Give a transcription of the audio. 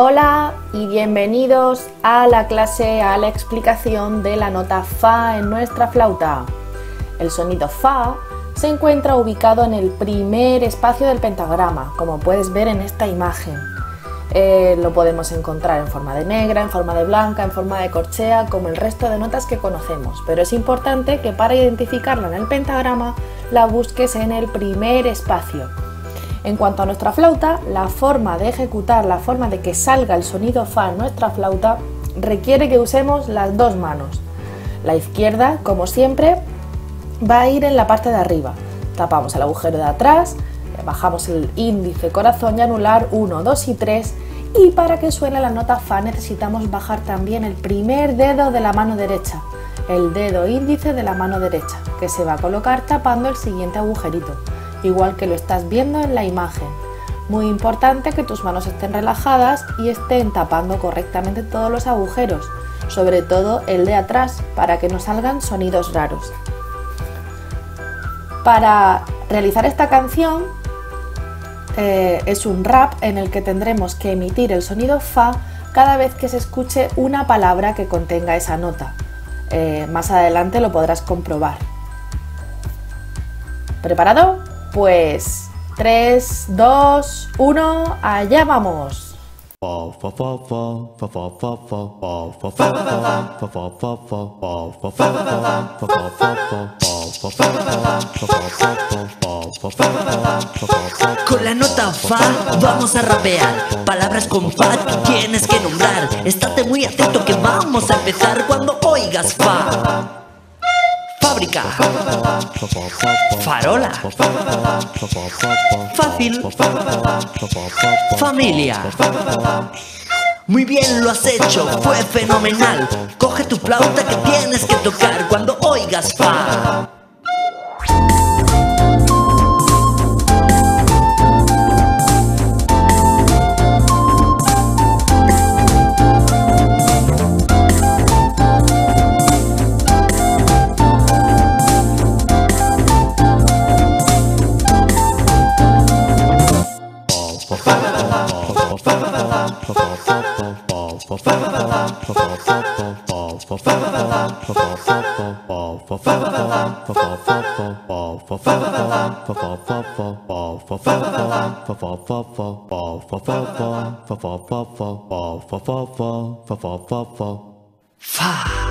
Hola y bienvenidos a la clase, a la explicación de la nota Fa en nuestra flauta. El sonido Fa se encuentra ubicado en el primer espacio del pentagrama, como puedes ver en esta imagen. Eh, lo podemos encontrar en forma de negra, en forma de blanca, en forma de corchea, como el resto de notas que conocemos, pero es importante que para identificarla en el pentagrama la busques en el primer espacio. En cuanto a nuestra flauta, la forma de ejecutar, la forma de que salga el sonido Fa en nuestra flauta requiere que usemos las dos manos. La izquierda, como siempre, va a ir en la parte de arriba. Tapamos el agujero de atrás, bajamos el índice, corazón y anular 1, 2 y 3 y para que suene la nota Fa necesitamos bajar también el primer dedo de la mano derecha, el dedo índice de la mano derecha, que se va a colocar tapando el siguiente agujerito igual que lo estás viendo en la imagen. Muy importante que tus manos estén relajadas y estén tapando correctamente todos los agujeros, sobre todo el de atrás, para que no salgan sonidos raros. Para realizar esta canción eh, es un rap en el que tendremos que emitir el sonido Fa cada vez que se escuche una palabra que contenga esa nota. Eh, más adelante lo podrás comprobar. ¿Preparado? Pues 3, 2, 1, allá vamos. Con la nota fa vamos a rapear. Palabras con fa tienes que nombrar. Estate muy atento que vamos a empezar cuando oigas fa Farola. Fácil. Familia. Muy bien lo has hecho, fue fenomenal. Coge tu flauta que tienes que tocar cuando oigas fa. Fa.